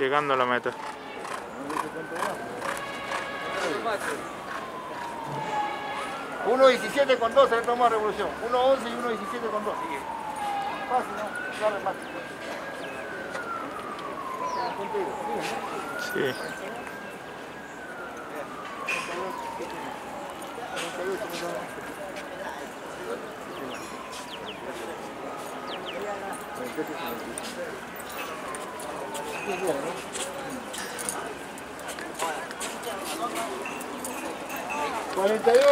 Llegando a la meta. 1.17 con 2 se toma revolución. 1.11 y 1.17 con 2. Fácil, ¿no? No Sí. 48.